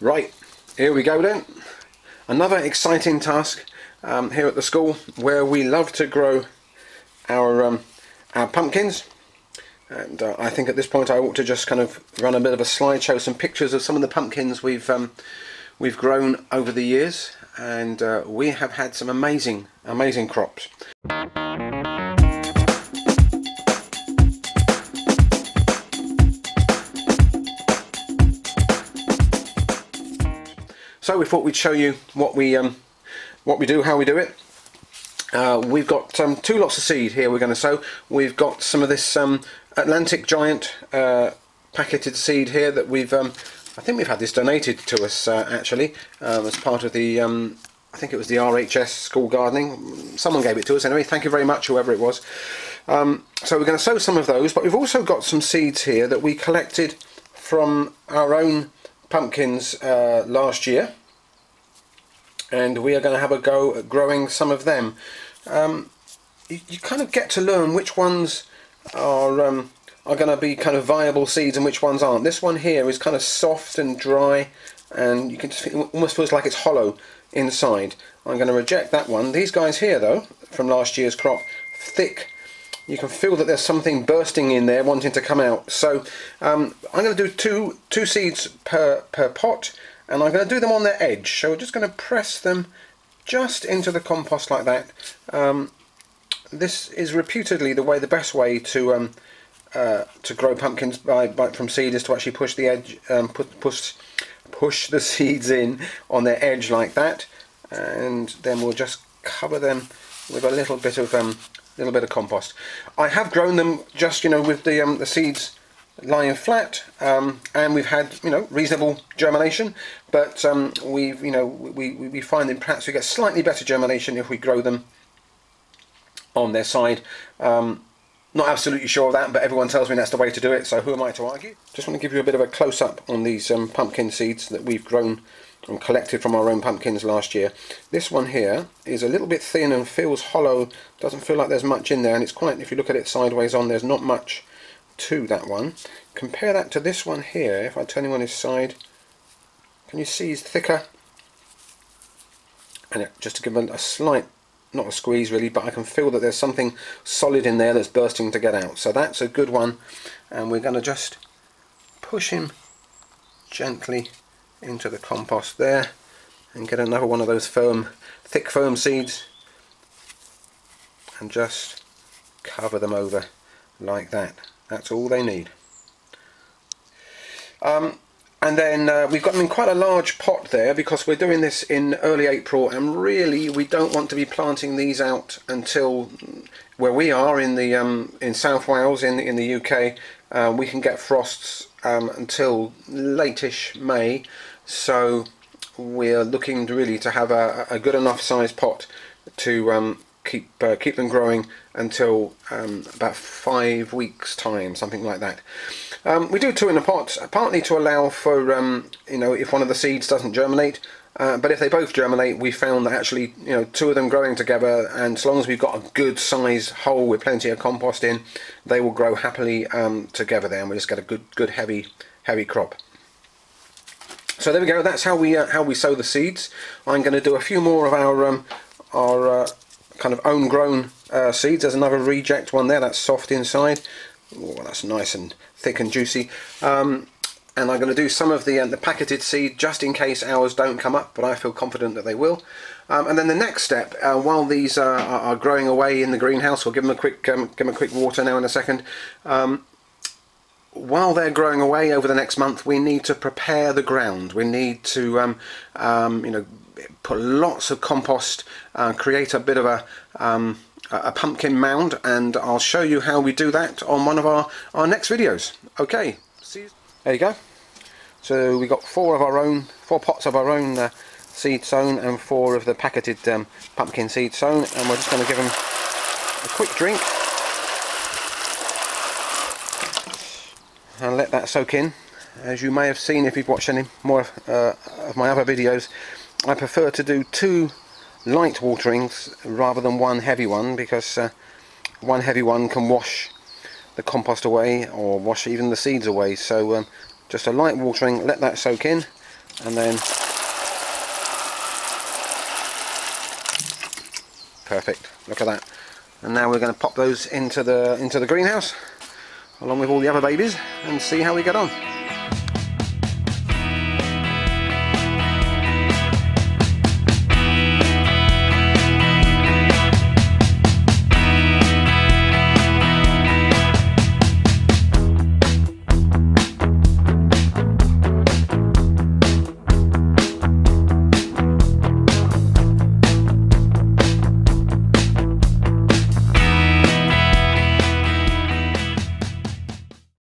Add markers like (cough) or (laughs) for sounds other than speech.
Right, here we go then. Another exciting task um, here at the school where we love to grow our, um, our pumpkins. And uh, I think at this point I ought to just kind of run a bit of a slideshow, some pictures of some of the pumpkins we've um, we've grown over the years. And uh, we have had some amazing, amazing crops. So we thought we'd show you what we um, what we do, how we do it. Uh, we've got um, two lots of seed here we're going to sow. We've got some of this um, Atlantic Giant uh, packeted seed here that we've, um, I think we've had this donated to us uh, actually um, as part of the, um, I think it was the RHS School Gardening. Someone gave it to us anyway. Thank you very much, whoever it was. Um, so we're going to sow some of those, but we've also got some seeds here that we collected from our own pumpkins uh, last year and we are going to have a go at growing some of them. Um, you, you, kind of get to learn which ones are um, are going to be kind of viable seeds and which ones aren't. This one here is kind of soft and dry and you can just almost feels like it's hollow inside. I'm going to reject that one. These guys here though, from last year's crop, thick you can feel that there's something bursting in there wanting to come out. So um, I'm going to do two two seeds per per pot and I'm going to do them on their edge. So we're just going to press them just into the compost like that. Um, this is reputedly the way the best way to um, uh, to grow pumpkins by, by, from seed is to actually push the edge um, put, push push the (laughs) seeds in on their edge like that. And then we'll just cover them with a little bit of um, little bit of compost. I have grown them just you know with the um, the seeds lying flat um, and we've had you know reasonable germination but um, we've you know we, we find that perhaps we get slightly better germination if we grow them on their side. Um, not absolutely sure of that but everyone tells me that's the way to do it so who am I to argue? Just want to give you a bit of a close-up on these um, pumpkin seeds that we've grown and collected from our own pumpkins last year. This one here is a little bit thin and feels hollow, doesn't feel like there's much in there and it's quite, if you look at it sideways on, there's not much to that one. Compare that to this one here, if I turn him on his side, can you see he's thicker? And it, just to give him a slight, not a squeeze really, but I can feel that there's something solid in there that's bursting to get out. So that's a good one and we're going to just push him gently into the compost there and get another one of those firm, thick firm seeds and just cover them over like that. That's all they need. Um, and then uh, we've got them in quite a large pot there because we're doing this in early April and really we don't want to be planting these out until where we are in the um, in South Wales in, in the UK uh, we can get frosts um, until latish May so we're looking really to have a, a good enough size pot to um, keep uh, keep them growing until um, about five weeks time something like that. Um, we do two in a pot partly to allow for um, you know if one of the seeds doesn't germinate uh, but if they both germinate we found that actually you know two of them growing together and as long as we've got a good size hole with plenty of compost in they will grow happily um, together there and we just get a good good heavy heavy crop so there we go. That's how we uh, how we sow the seeds. I'm going to do a few more of our um, our uh, kind of own grown uh, seeds. There's another reject one there. That's soft inside. Oh, that's nice and thick and juicy. Um, and I'm going to do some of the uh, the packeted seed just in case ours don't come up, but I feel confident that they will. Um, and then the next step, uh, while these are, are, growing away in the greenhouse, we'll give them a quick um, give them a quick water now in a second. While they're growing away over the next month, we need to prepare the ground. We need to, um, um, you know, put lots of compost, uh, create a bit of a, um, a pumpkin mound, and I'll show you how we do that on one of our, our next videos. Okay. There you go. So we got four of our own, four pots of our own uh, seed sown and four of the packeted um, pumpkin seed sown, and we're just going to give them a quick drink. And let that soak in. As you may have seen if you've watched any more of, uh, of my other videos I prefer to do two light waterings rather than one heavy one because uh, one heavy one can wash the compost away or wash even the seeds away. So um, just a light watering let that soak in and then perfect. Look at that. And now we're going to pop those into the into the greenhouse along with all the other babies and see how we get on